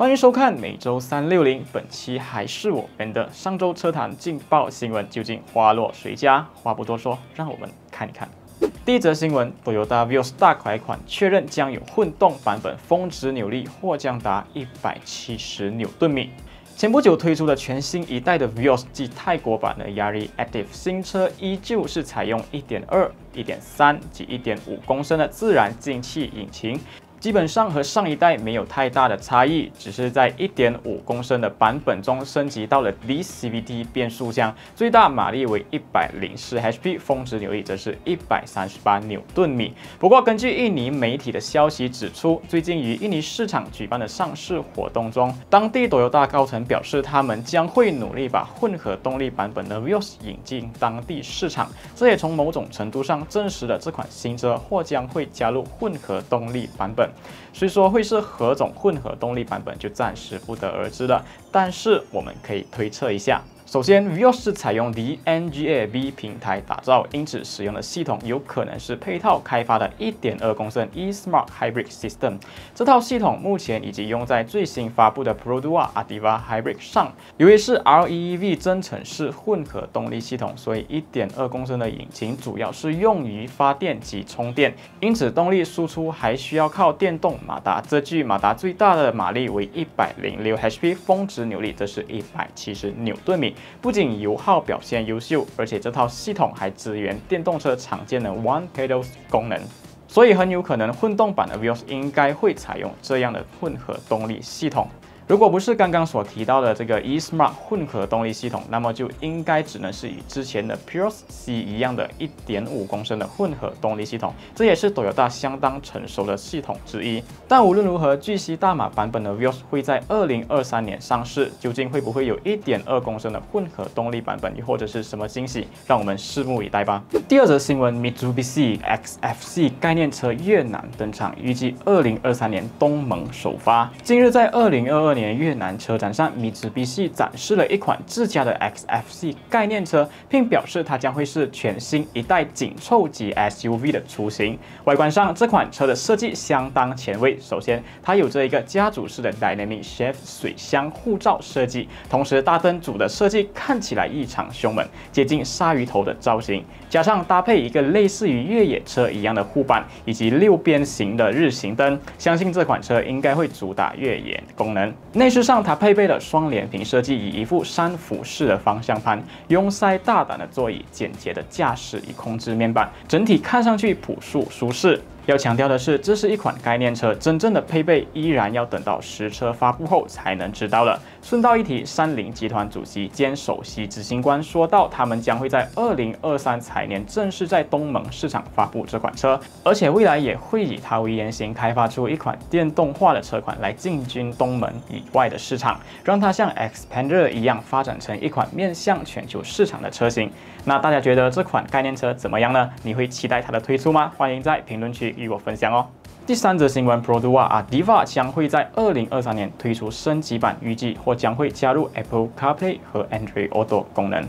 欢迎收看每周三六零，本期还是我们的上周车坛劲爆新闻，究竟花落谁家？话不多说，让我们看一看。第一则新闻，Toyota Vios 大改款确认将有混动版本，峰值扭力或将达一百七十牛顿米。前不久推出的全新一代的 Vios 即泰国版的 Yaris Active 新车，依旧是采用1.2、1.3及1.5公升的自然进气引擎。基本上和上一代没有太大的差异，只是在1.5公升的版本中升级到了 DCVT 变速箱，最大马力为104 HP，峰值扭力则是138牛顿米。不过，根据印尼媒体的消息指出，最近于印尼市场举办的上市活动中，当地多油大高层表示，他们将会努力把混合动力版本的 Vios 引进当地市场。这也从某种程度上证实了这款新车或将会加入混合动力版本。虽说会是何种混合动力版本，就暂时不得而知了。但是我们可以推测一下。首先，Vios 是采用 DNGA-B 平台打造，因此使用的系统有可能是配套开发的1.2公升 eSmart Hybrid System。这套系统目前已经用在最新发布的 Produa Adiva Hybrid 上。由于是 REEV 增程式混合动力系统，所以1.2公升的引擎主要是用于发电及充电，因此动力输出还需要靠电动马达。这具马达最大的马力为106 HP，峰值扭力则是170牛顿米。不仅油耗表现优秀，而且这套系统还支援电动车常见的 One Pedals 功能，所以很有可能混动版的 Vios 应该会采用这样的混合动力系统。如果不是刚刚所提到的这个 eSmart 混合动力系统，那么就应该只能是与之前的 Prius C 一样的1.5公升的混合动力系统，这也是 Toyota 相当成熟的系统之一。但无论如何，据悉大马版本的 Vios 会在2023年上市，究竟会不会有1.2公升的混合动力版本，又或者是什么惊喜，让我们拭目以待吧。第二则新闻，Mitsubishi XFC 概念车越南登场，预计2023年东盟首发。近日在2022年。年越南车展上，米兹比系展示了一款自家的 XFC 概念车，并表示它将会是全新一代紧凑级 SUV 的雏形。外观上，这款车的设计相当前卫。首先，它有着一个家族式的 Dynamic Shift 水箱护罩设计，同时大灯组的设计看起来异常凶猛，接近鲨鱼头的造型，加上搭配一个类似于越野车一样的护板以及六边形的日行灯，相信这款车应该会主打越野功能。内饰上，它配备了双联屏设计，以一副三辐式的方向盘，拥塞大胆的座椅，简洁的驾驶与控制面板，整体看上去朴素舒适。要强调的是，这是一款概念车，真正的配备依然要等到实车发布后才能知道了。顺道一提，三菱集团主席兼首席执行官说到，他们将会在二零二三财年正式在东盟市场发布这款车，而且未来也会以它为原型开发出一款电动化的车款来进军东盟以外的市场，让它像 Xpander 一样发展成一款面向全球市场的车型。那大家觉得这款概念车怎么样呢？你会期待它的推出吗？欢迎在评论区与我分享哦。第三则新闻，Produa Adiva 将会在二零二三年推出升级版，预计或将会加入 Apple CarPlay 和 Android Auto 功能。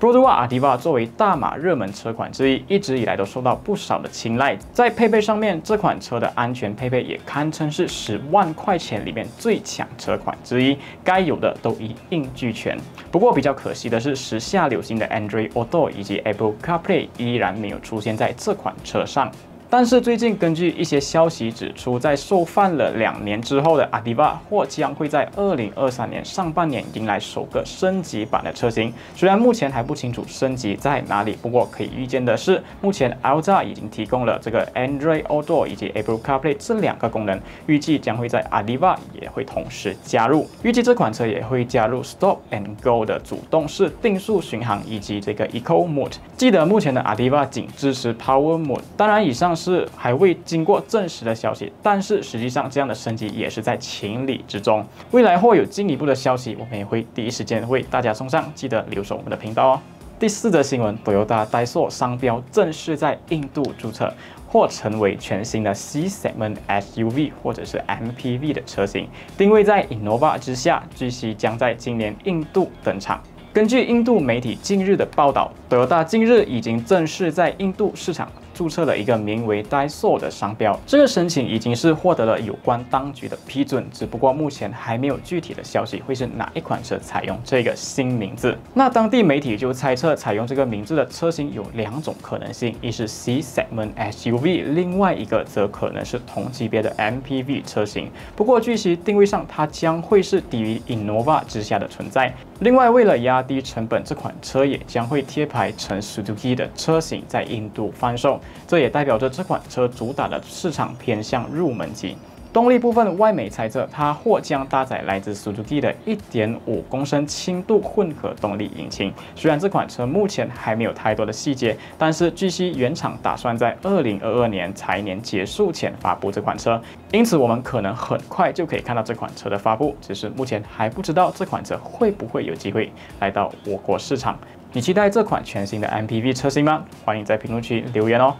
Produa Adiva 作为大马热门车款之一，一直以来都受到不少的青睐。在配备上面，这款车的安全配备也堪称是十万块钱里面最强车款之一，该有的都一应俱全。不过比较可惜的是，时下流行的 Android Auto 以及 Apple CarPlay 依然没有出现在这款车上。但是最近，根据一些消息指出，在受放了两年之后的阿迪巴或将会在二零二三年上半年迎来首个升级版的车型。虽然目前还不清楚升级在哪里，不过可以预见的是，目前 l z a 已经提供了这个 Android Auto 以及 Apple CarPlay 这两个功能，预计将会在阿迪巴也会同时加入。预计这款车也会加入 Stop and Go 的主动式定速巡航以及这个 Eco Mode。记得目前的阿迪巴仅支持 Power Mode，当然以上。是还未经过证实的消息，但是实际上这样的升级也是在情理之中。未来或有进一步的消息，我们也会第一时间为大家送上，记得留守我们的频道哦。第四则新闻，Toyota d a i s o 商标正式在印度注册，或成为全新的 C segment SUV 或者是 MPV 的车型，定位在 Innova 之下，据悉将在今年印度登场。根据印度媒体近日的报道，Toyota 近日已经正式在印度市场。注册了一个名为 Daiso 的商标。这个申请已经是获得了有关当局的批准，只不过目前还没有具体的消息，会是哪一款车采用这个新名字。那当地媒体就猜测，采用这个名字的车型有两种可能性，一是 C segment SUV，另外一个则可能是同级别的 MPV 车型。不过据悉，定位上它将会是低于 Innova 之下的存在。另外，为了压低成本，这款车也将会贴牌成 Suzuki 的车型在印度贩售，这也代表着这款车主打的市场偏向入门级。动力部分，外媒猜测它或将搭载来自 Suzuki 的1.5公升轻度混合动力引擎。虽然这款车目前还没有太多的细节，但是据悉原厂打算在2022年财年结束前发布这款车，因此我们可能很快就可以看到这款车的发布。只是目前还不知道这款车会不会有机会来到我国市场。你期待这款全新的 MPV 车型吗？欢迎在评论区留言哦。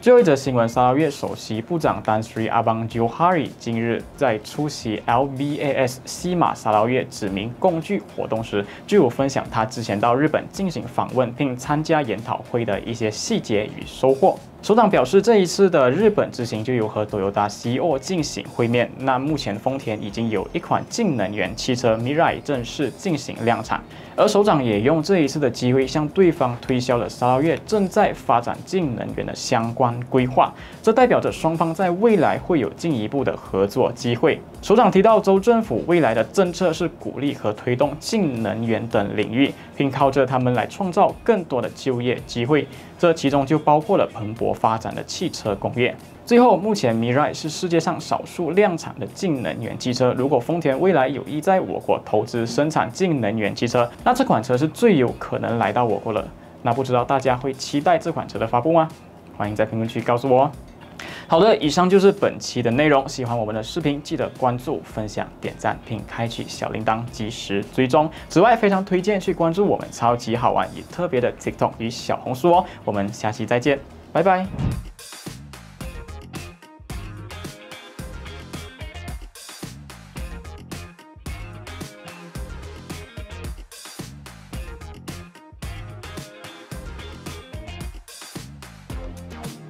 最后一则新闻，沙拉越首席部长丹斯里阿邦 Johari 今日在出席 LBAS 西马沙拉越指名共聚活动时，就有分享他之前到日本进行访问并参加研讨会的一些细节与收获。首长表示，这一次的日本之行就有和 Toyota CEO 进行会面。那目前丰田已经有一款净能源汽车 Mirai 正式进行量产，而首长也用这一次的机会向对方推销了沙拉越正在发展净能源的相关规划。这代表着双方在未来会有进一步的合作机会。首长提到，州政府未来的政策是鼓励和推动净能源等领域，并靠着他们来创造更多的就业机会。这其中就包括了蓬发展的汽车工业。最后，目前 Mirai 是世界上少数量产的净能源汽车。如果丰田未来有意在我国投资生产净能源汽车，那这款车是最有可能来到我国了。那不知道大家会期待这款车的发布吗？欢迎在评论区告诉我。好的，以上就是本期的内容。喜欢我们的视频，记得关注、分享、点赞，并开启小铃铛，及时追踪。此外，非常推荐去关注我们超级好玩也特别的 TikTok 与小红书哦。我们下期再见，拜拜。